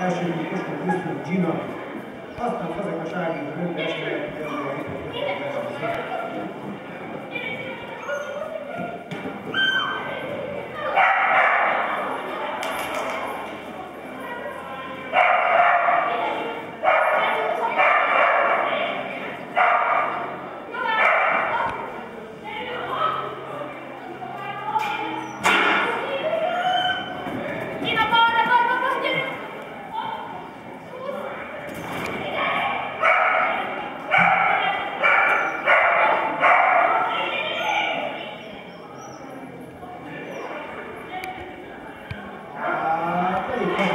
első Kossuth Krisztus Gina, aztán Fazekas Ági, Rövid